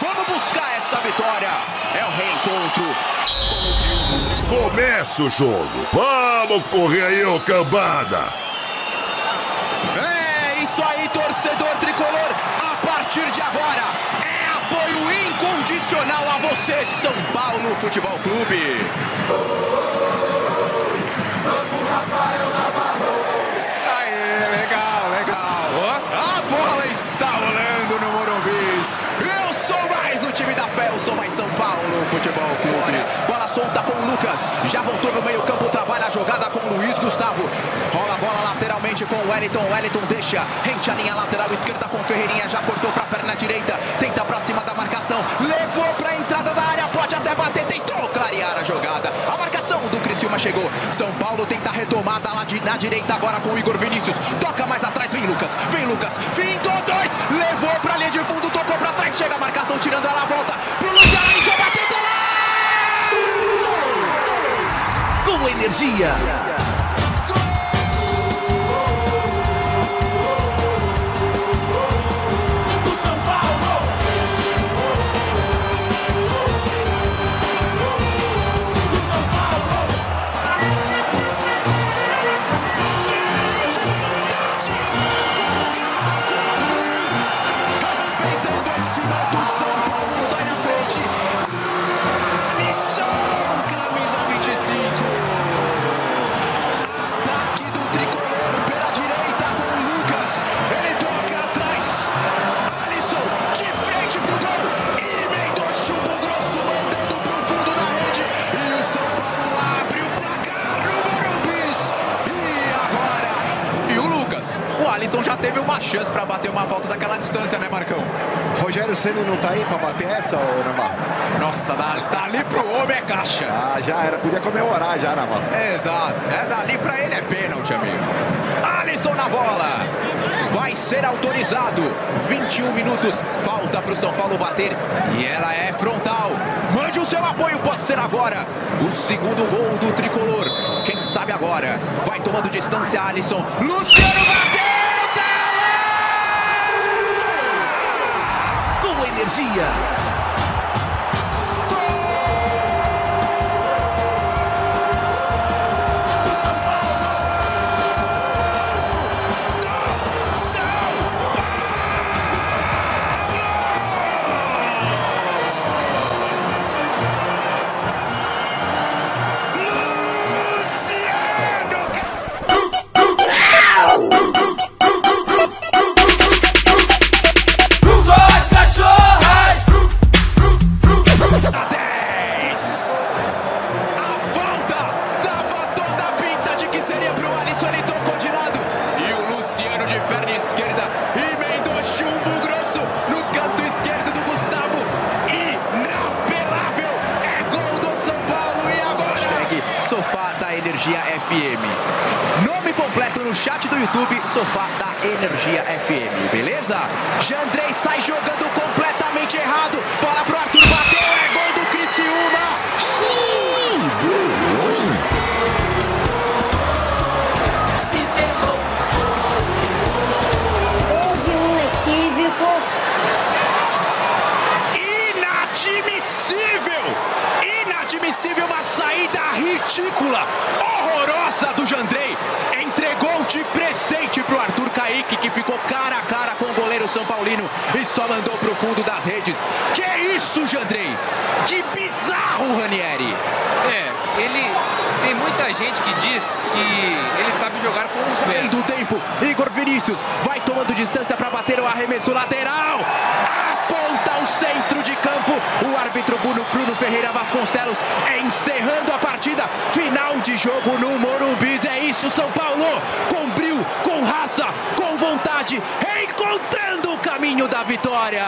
Vamos buscar essa vitória. É o reencontro. Começa o jogo. Vamos correr aí, ô cambada. É isso aí, torcedor tricolor. A partir de agora, é apoio incondicional a você, São Paulo Futebol Clube. Aê, legal, legal. A bola está rolando no Morumbis. Eu sou mais o mais São Paulo Futebol Clube. Bola solta com o Lucas. Já voltou no meio campo, trabalha a jogada com o Luiz Gustavo. Rola a bola lateralmente com o Wellington. Wellington deixa, rente a linha lateral esquerda com Ferreirinha. Já cortou para a perna direita, tenta para cima da marcação. Levou para a entrada da área, pode até bater, tentou clarear a jogada. A marcação do Criciúma chegou. São Paulo tenta retomada lá de, na direita agora com o Igor Vinícius. Toca mais atrás, vem Lucas, vem Lucas. Fintou dois, levou lá! O Alisson já teve uma chance pra bater uma falta daquela distância, né, Marcão? Rogério Ceni não tá aí pra bater essa, ô Navarro? Nossa, da- dali pro homem é caixa. Ah, já era. Podia comemorar já, Navarro. Exato. É dali pra ele é pênalti, amigo. Alisson na bola. Vai ser autorizado. 21 minutos. Falta pro São Paulo bater. E ela é frontal. Mande o seu apoio, pode ser agora. O segundo gol do tricolor. Quem sabe agora? Vai tomando distância, Alisson. Luciano bateu! Energia. Energia FM. Nome completo no chat do YouTube, Sofá da Energia FM, beleza? Jandrei sai jogando completamente errado. Bola pro Arthur, bateu, é gol do Criciúma. Se ferrou. Houve um equívoco. Inadmissível! Inadmissível, uma saída ridícula, horrorosa do Jandrei. Entregou de presente pro Arthur Kaique, que ficou cara a cara com o goleiro São Paulino e só mandou pro fundo das redes. Que isso, Jandrei? Que bizarro, Ranieri! É, ele tem muita gente que diz que ele sabe jogar com os pés. Saindo o tempo, Igor Vinícius vai tomando distância para bater o arremesso lateral. Aponta o centro de campo. O árbitro Bruno, Bruno Ferreira Vasconcelos encerrando a partida. Final de jogo no Morumbis. É isso, São Paulo. Com brilho, com raça, com vontade, encontrando o caminho da vitória.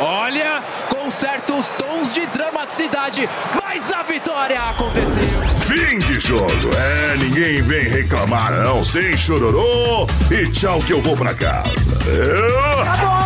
Olha, com certos tons de dramaticidade, mas a vitória aconteceu. Fim de jogo. É, ninguém vem reclamar, não. Sem chororô. E tchau que eu vou pra casa. Eu... Bom.